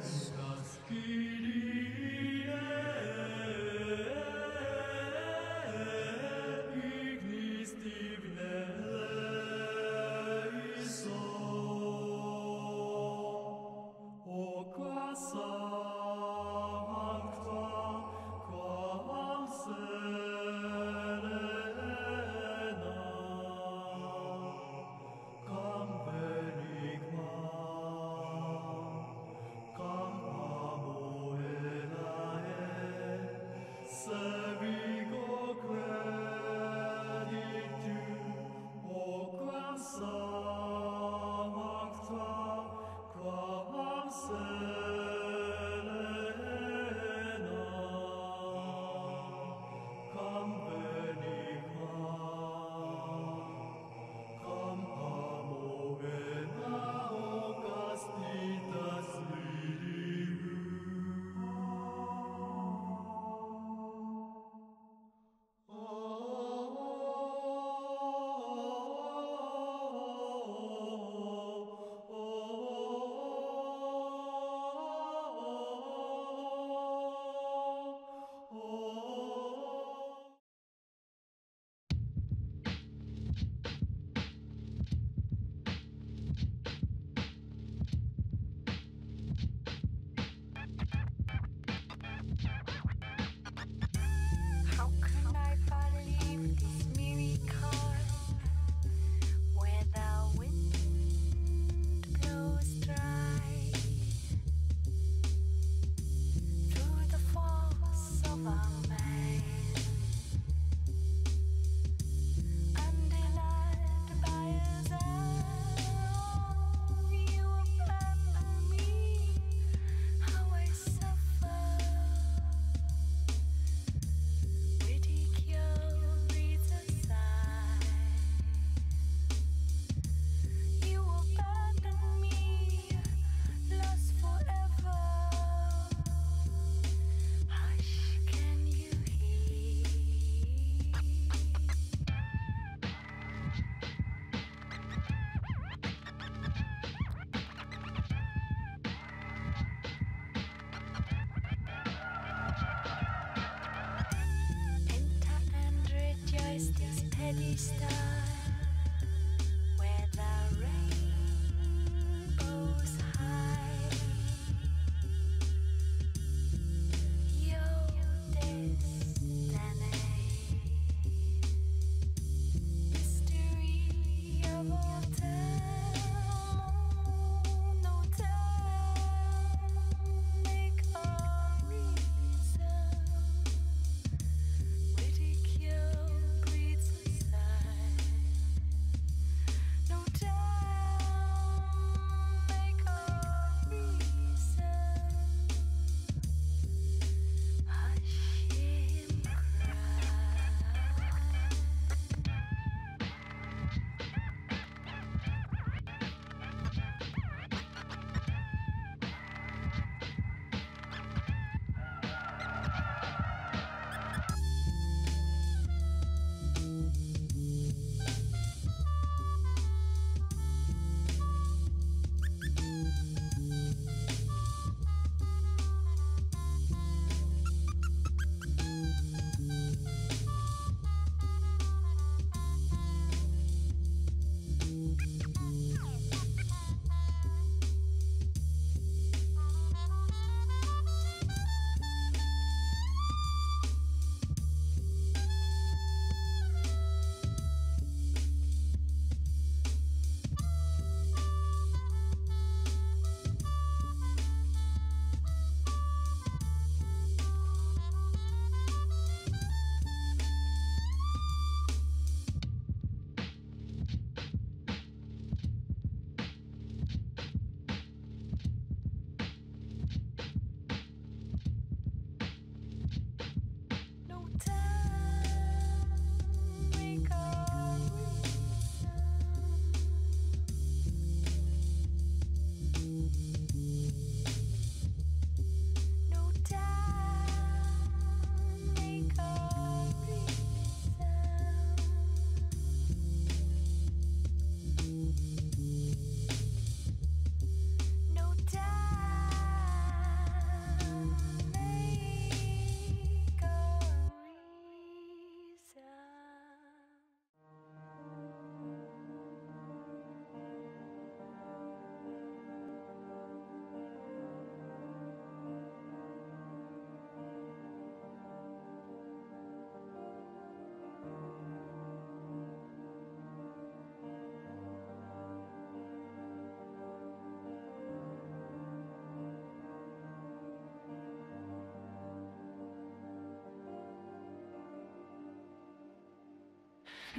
Ridicule breeds a sigh.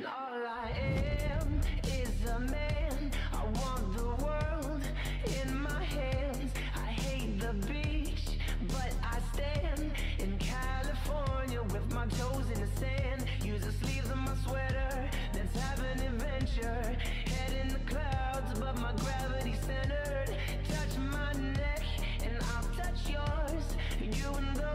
All I am is a man. I want the world in my hands. I hate the beach, but I stand in California with my toes in the sand. Use the sleeves of my sweater, let's have an adventure. Head in the clouds, but my gravity centered. Touch my neck, and I'll touch yours. You and the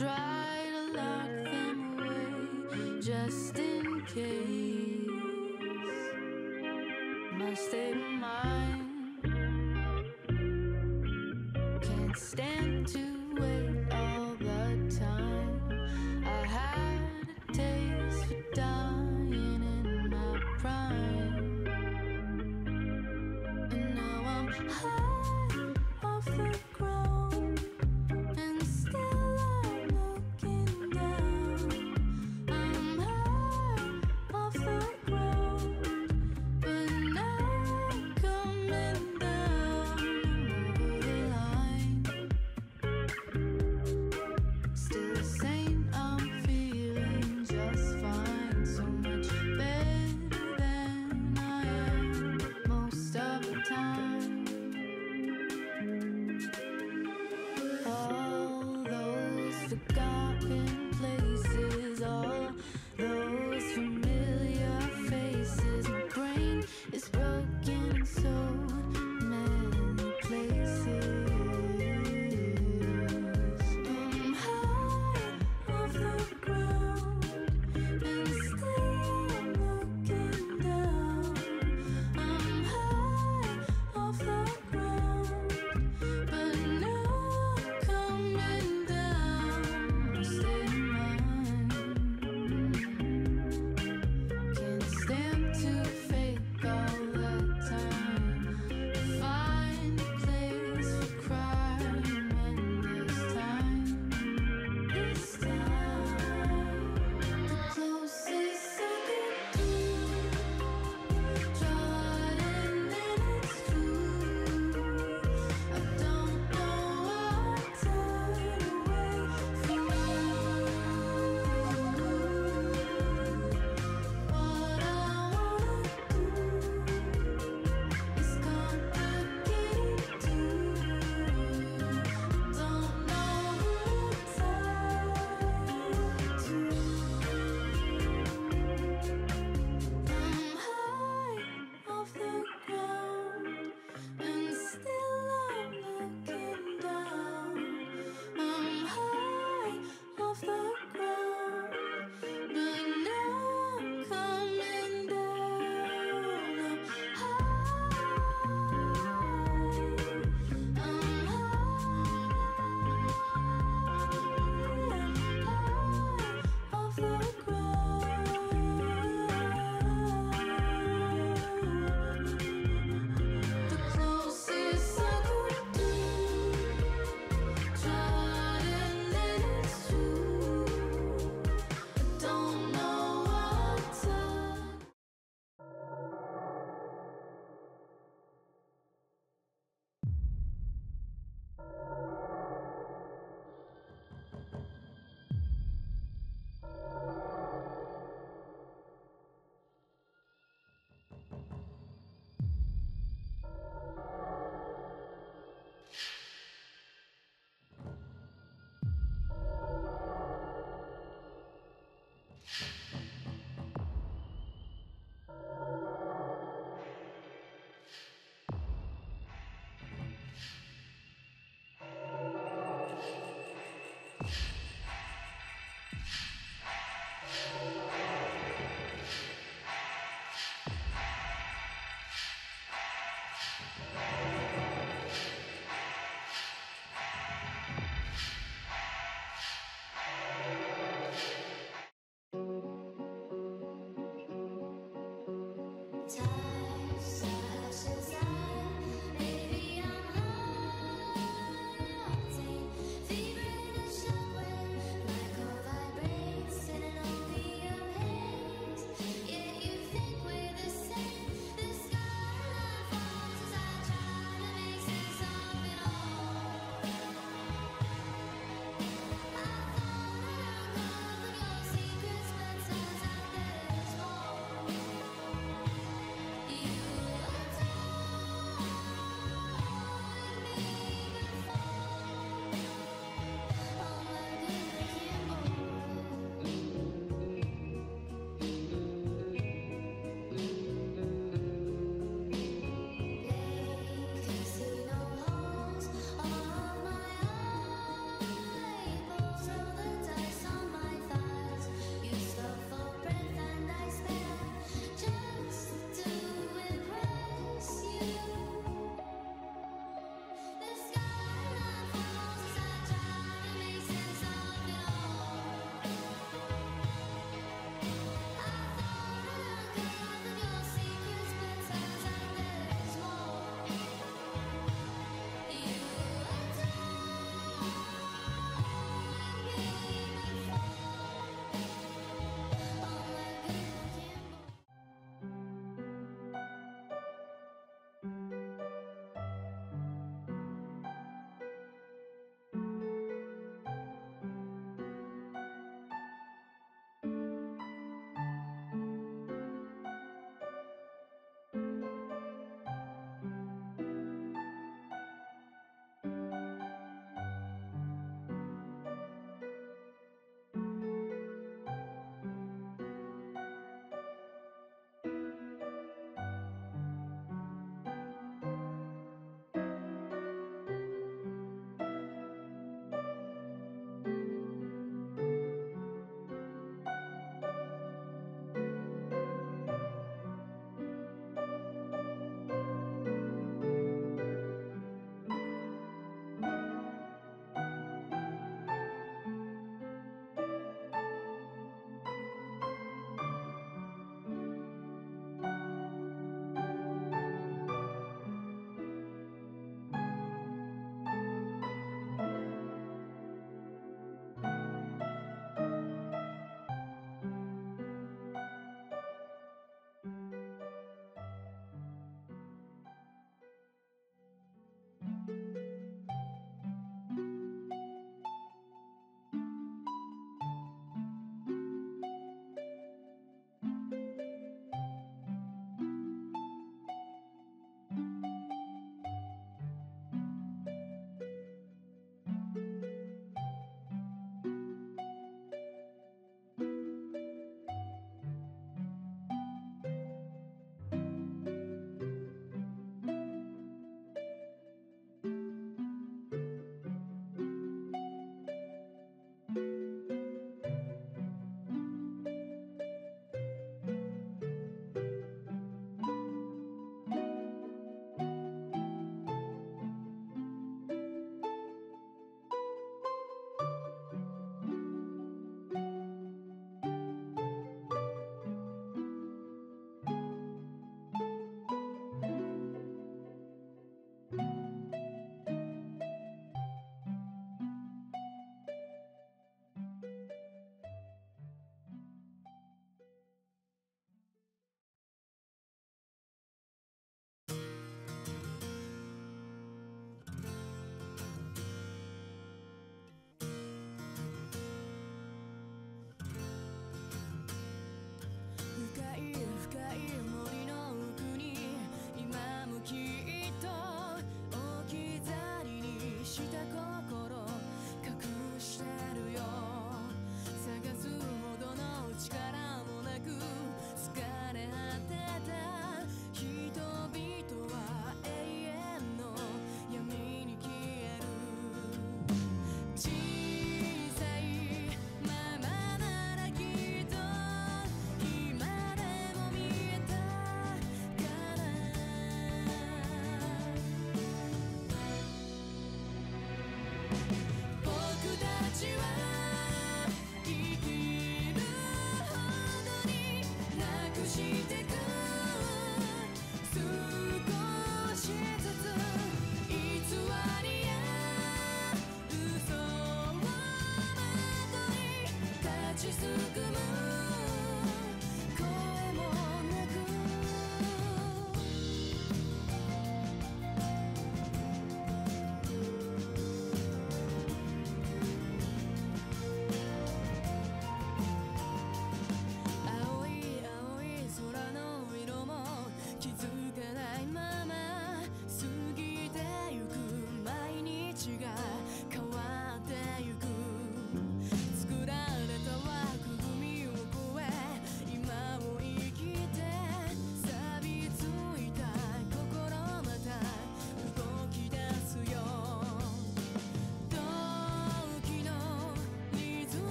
try to lock them away just in case. Must stay mine. Can't stand to.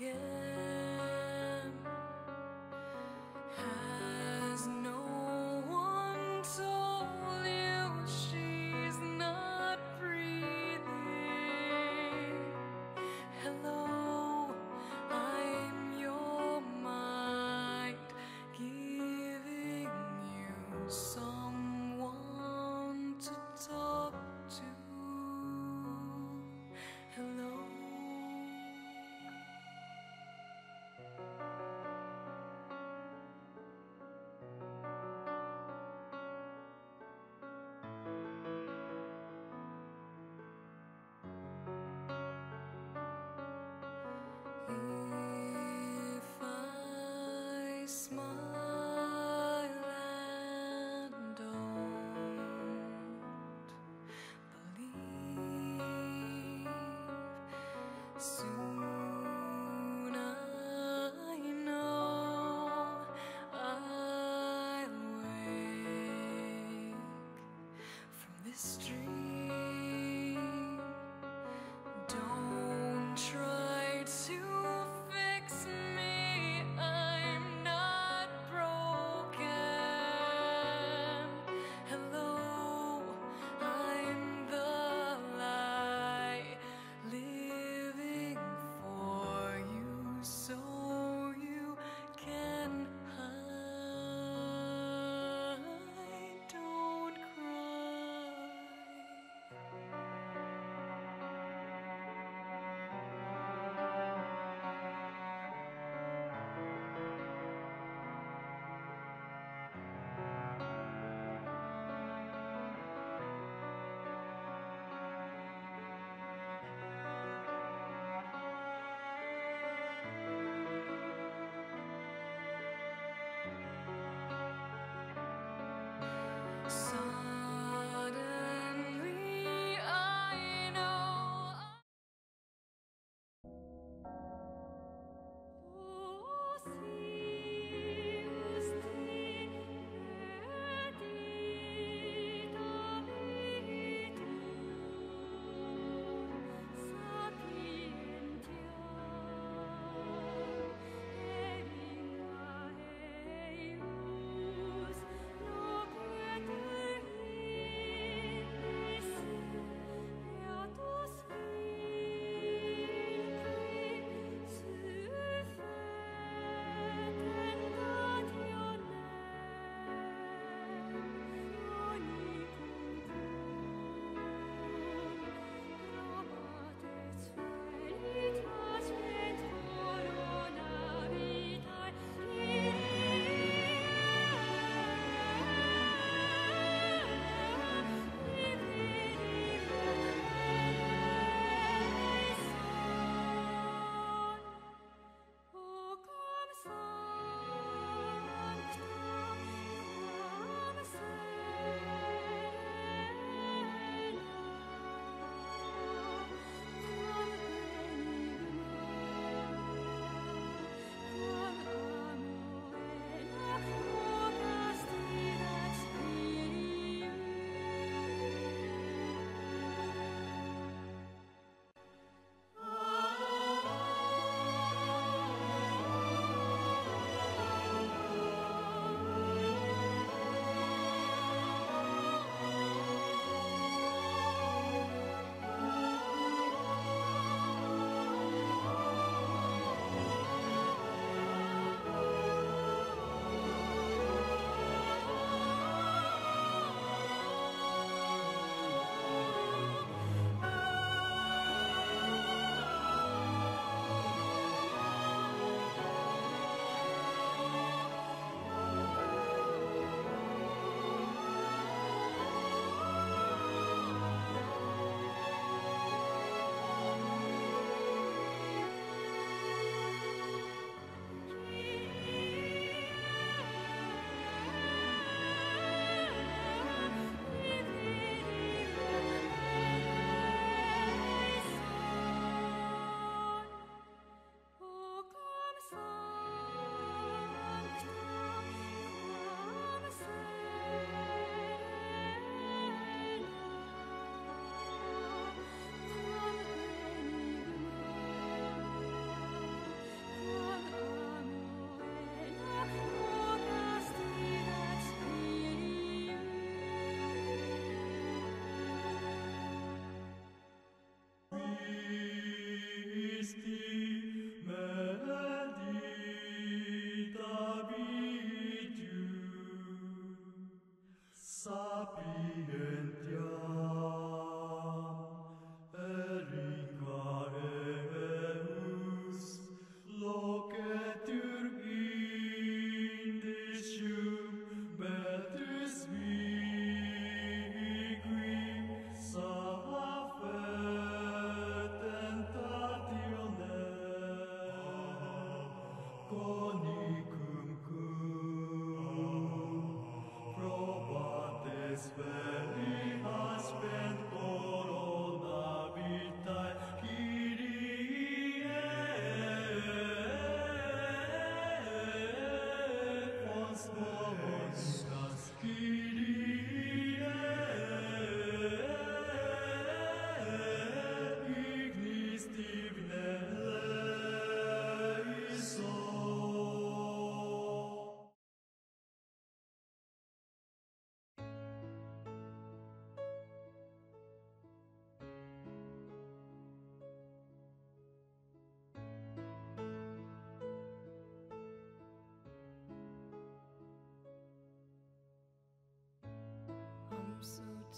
Again. Soon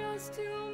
Just too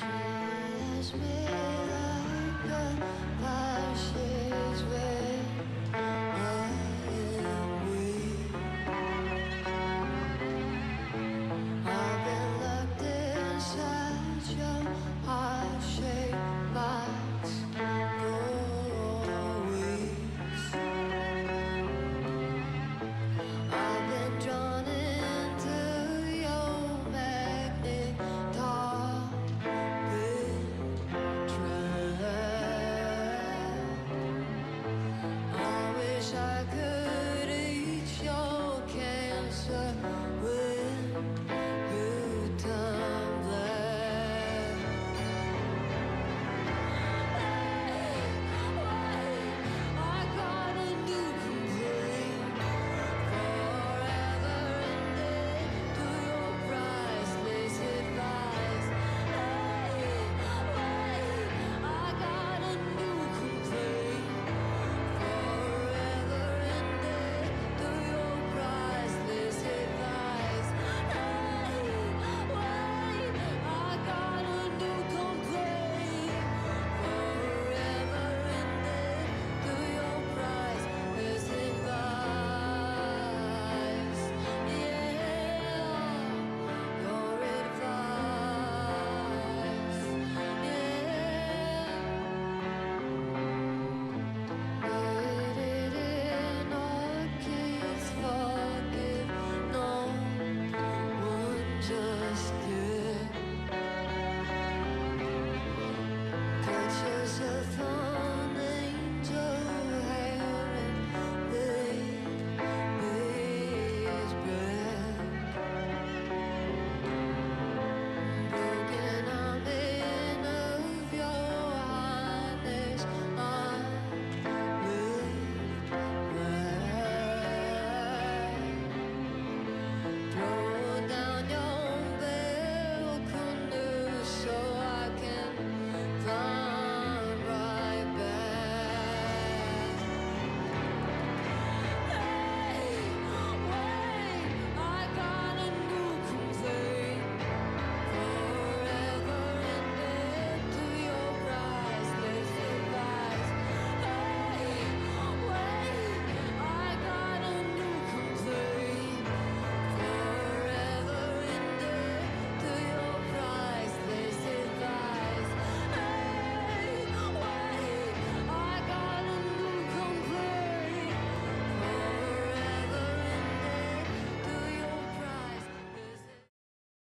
Has me